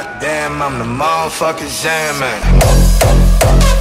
Goddamn, I'm the motherfucking Sandman.